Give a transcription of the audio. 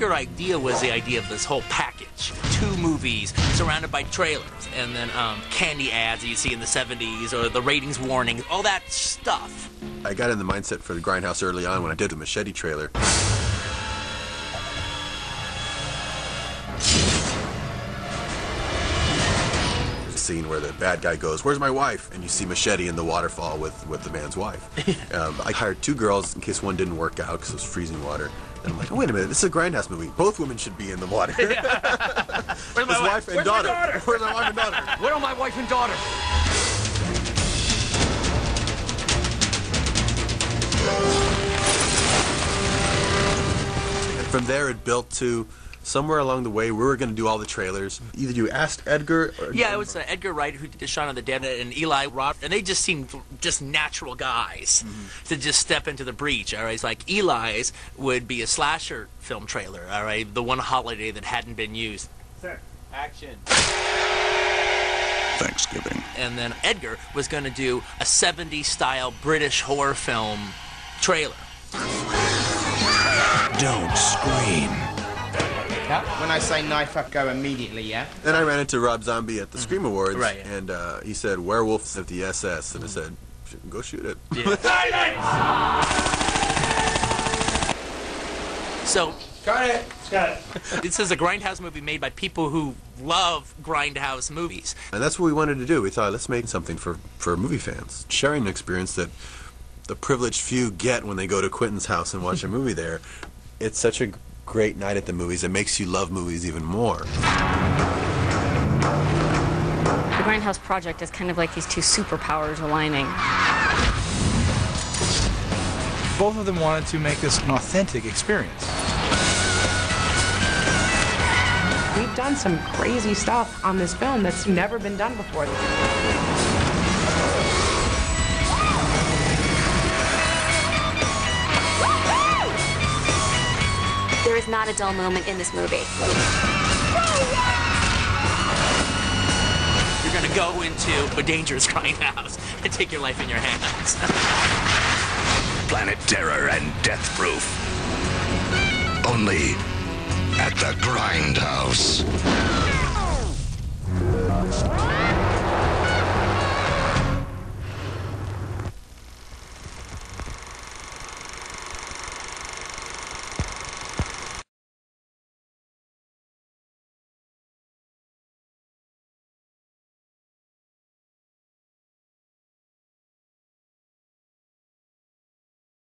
bigger idea was the idea of this whole package. Two movies surrounded by trailers, and then um, candy ads that you see in the 70s, or the ratings warning, all that stuff. I got in the mindset for the Grindhouse early on when I did the Machete trailer. Scene where the bad guy goes, "Where's my wife?" and you see Machete in the waterfall with with the man's wife. um, I hired two girls in case one didn't work out because it was freezing water. And I'm like, oh, wait a minute, this is a grindhouse movie. Both women should be in the water. Where's His my wife and Where's daughter. daughter? Where's my wife and daughter? Where are my wife and daughter? And from there, it built to somewhere along the way we were going to do all the trailers. Either you asked Edgar or Yeah, it was uh, Edgar Wright who did Shaun of the Dead and Eli Roth, and they just seemed just natural guys to just step into the breach. All right, it's like Eli's would be a slasher film trailer. All right, the one holiday that hadn't been used, Sir, Action. Thanksgiving. and then Edgar was going to do a 70s style British horror film trailer. Don't scream. Yeah? When I say knife up, go immediately, yeah? Then I ran into Rob Zombie at the Scream Awards, Right. and uh, he said, "Werewolves at the SS," and I said, "Go shoot it." So Got it. Got it. this is a grindhouse movie made by people who love grindhouse movies. And that's what we wanted to do. We thought, let's make something for for movie fans, sharing an experience that the privileged few get when they go to Quentin's house and watch a movie there. It's such a great night at the movies. It makes you love movies even more. The Grindhouse Project is kind of like these two superpowers aligning. Both of them wanted to make this an authentic experience. We've done some crazy stuff on this film that's never been done before. There is not a dull moment in this movie. You're gonna go into a dangerous grindhouse and take your life in your hands. Planet Terror and Death Proof. Only at the Grindhouse.